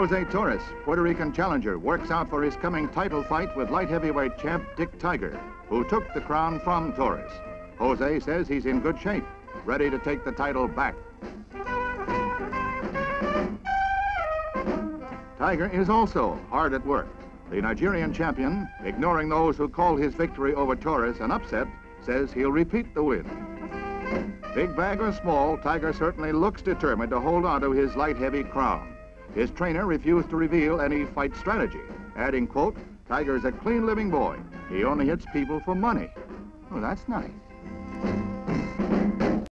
Jose Torres, Puerto Rican challenger, works out for his coming title fight with light heavyweight champ Dick Tiger, who took the crown from Torres. Jose says he's in good shape, ready to take the title back. Tiger is also hard at work. The Nigerian champion, ignoring those who call his victory over Torres an upset, says he'll repeat the win. Big bag or small, Tiger certainly looks determined to hold on to his light-heavy crown. His trainer refused to reveal any fight strategy, adding, quote, Tiger's a clean living boy. He only hits people for money. Well, that's nice.